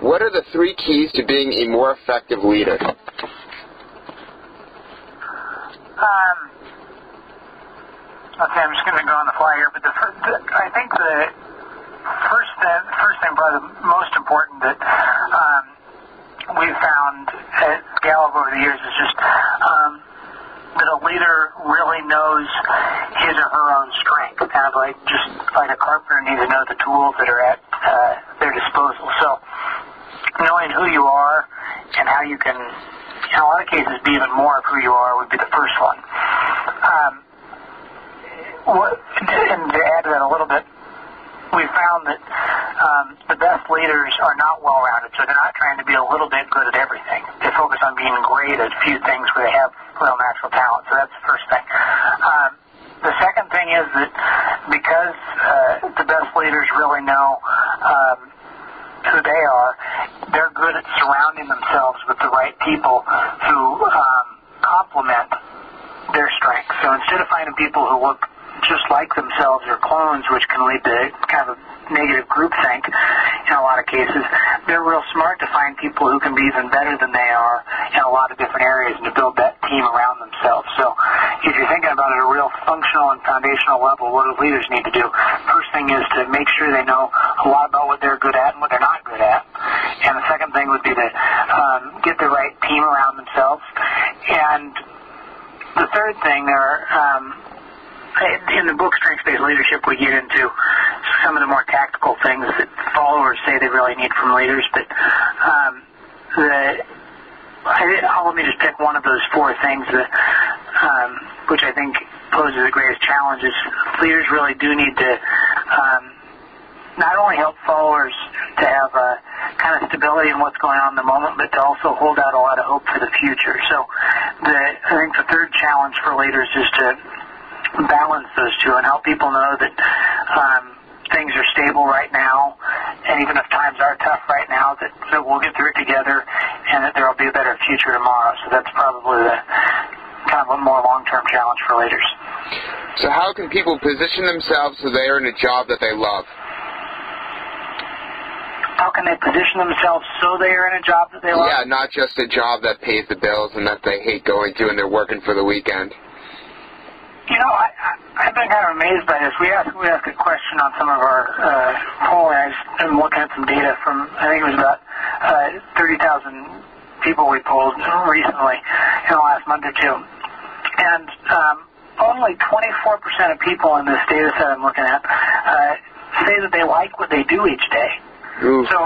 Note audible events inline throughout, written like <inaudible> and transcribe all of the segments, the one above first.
What are the three keys to being a more effective leader? Um, okay, I'm just going to go on the fly here, but the, the, I think the first thing, first thing, probably the most important that um, we've found at Gallup over the years is just um, that a leader really knows his or her own strength. Kind of like just like a carpenter needs to know the tools that are at uh, their disposal. So knowing who you are and how you can in a lot of cases, be even more of who you are would be the first one. Um, what, and to add to that a little bit, we found that um, the best leaders are not well-rounded, so they're not trying to be a little bit good at everything. They focus on being great at a few things where they have real natural talent. So that's the first thing. Um, the second thing is that because uh, the best leaders really know um, who they are, they're good at surrounding themselves with the right people who um, complement their strengths. So instead of finding people who look just like themselves or clones, which can lead to kind of negative groupthink in a lot of cases, they're real smart to find people who can be even better than they are in a lot of different areas and to build that team around themselves. So if you're thinking about it at a real functional and foundational level, what do leaders need to do? First thing is to make sure they know a lot about what they're good at and what they're not good at. And the second thing would be to um, get the right team around themselves. And the third thing, there, um, in the book Strengths-Based Leadership, we get into some of the more tactical things that followers say they really need from leaders. But um, the, I, will let me just pick one of those four things, that, um, which I think poses the greatest challenges. Leaders really do need to um, not only help followers to have a kind of stability in what's going on in the moment, but to also hold out a lot of hope for the future. So the, I think the third challenge for leaders is to balance those two and help people know that um, things are stable right now, and even if times are tough right now, that, that we'll get through it together, and that there will be a better future tomorrow. So that's probably the kind of a more long-term challenge for leaders. So how can people position themselves so they are in a job that they love? How can they position themselves so they are in a job that they love? Yeah, not just a job that pays the bills and that they hate going to and they're working for the weekend. You know, I, I've been kind of amazed by this. We asked we asked a question on some of our uh, polling. I'm looking at some data from I think it was about uh, 30,000 people we polled recently in the last month or two, and um, only 24% of people in this data set I'm looking at uh, say that they like what they do each day. Ooh. So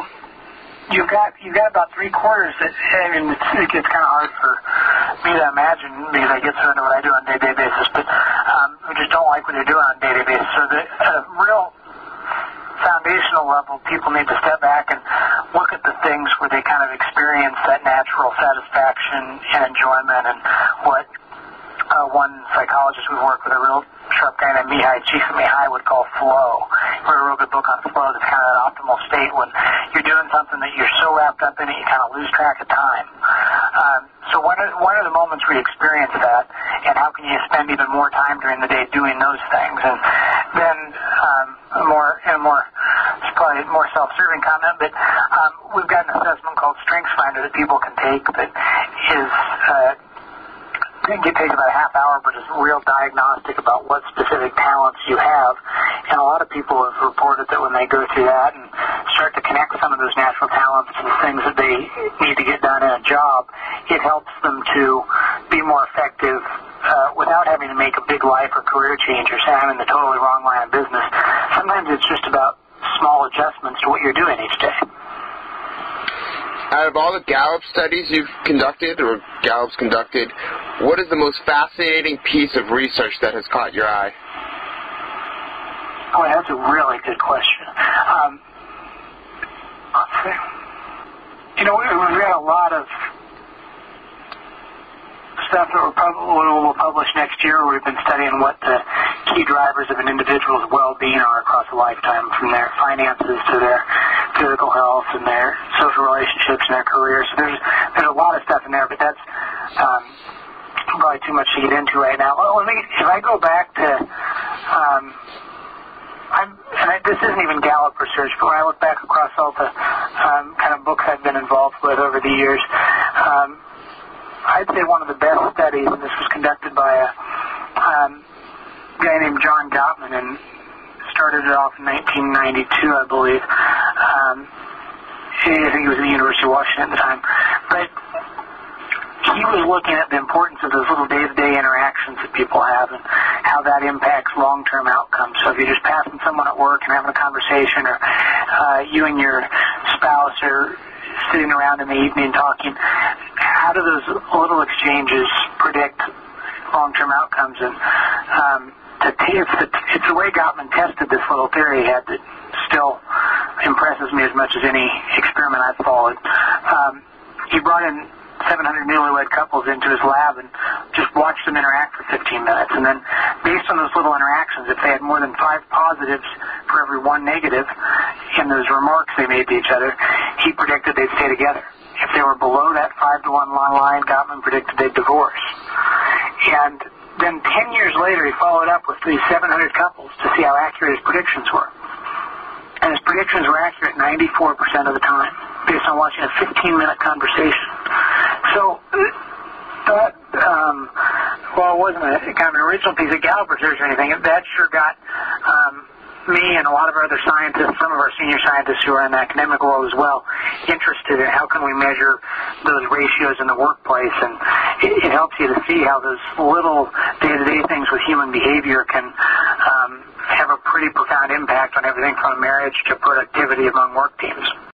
you've got you've got about three quarters that I mean it's, <laughs> it gets kind of hard for me to imagine because I get so into what I do on a day-to-day basis, but um, who just don't like what they're doing on a day-to-day basis. So the uh, real foundational level, people need to step back and look at the things where they kind of experience that natural satisfaction and enjoyment and what uh, one psychologist we work with, a real sharp guy named Mihaly Csikszentmihalyi would call flow. Wrote a real good book on flow. That's kind of that optimal state when you're doing something that you're so wrapped up in it, you kind of lose track of time. Um, so what are, what are the moments you experience that, and how can you spend even more time during the day doing those things? And then um, more, a more, probably more self-serving comment, but um, we've got an assessment called Strengths Finder that people can take that is uh, it takes about a half hour, but it's real diagnostic about what specific talents you have. And a lot of people have reported that when they go through that and start to connect some of those natural talents to the things that they need to get done in a job, it helps them to be more effective uh, without having to make a big life or career change or having in the totally wrong line of business. Sometimes it's just about small adjustments to what you're doing each day out of all the Gallup studies you've conducted, or Gallup's conducted, what is the most fascinating piece of research that has caught your eye? Oh, that's a really good question. Um, <laughs> you know, we've got a lot of stuff that we're probably, will publish next year. We've been studying what the key drivers of an individual's well-being are across a lifetime, from their finances to their physical health and their social relationships and their careers. So there's there's a lot of stuff in there, but that's um, probably too much to get into right now. Well, let me, if I go back to, um, I'm, and I, this isn't even Gallup research, but when I look back across all the um, kind of books I've been involved with over the years, um, I'd say one of the best studies, and this was conducted by a um, guy named John Gottman, and started it off in 1992, I believe. Um, I think it was at the University of Washington at the time. But he was looking at the importance of those little day-to-day interactions that people have and how that impacts long-term outcomes. So if you're just passing someone at work and having a conversation, or uh, you and your spouse are sitting around in the evening talking, how do those little exchanges predict long-term outcomes? And um, to t- it's, the, it's the way Gottman tested this little theory he had that still impresses me as much as any experiment I've followed. Um, he brought in 700 newlywed couples into his lab and just watched them interact for 15 minutes. And then, based on those little interactions, if they had more than five positives for every one negative in those remarks they made to each other, he predicted they'd stay together. If they were below that five to one line, Gottman predicted they'd divorce. And then 10 years later, he followed up with these 700 couples to see how accurate his predictions were. And his predictions were accurate 94% of the time, based on watching a 15-minute conversation. So that, um, well, it wasn't a kind of an original piece of Gallup or anything. That sure got um, me and a lot of our other scientists, some of our senior scientists who are in the academic world as well, interested in how can we measure those ratios in the workplace. And it, it helps you to see how those little day-to-day things with human behavior can pretty profound impact on everything from marriage to productivity among work teams.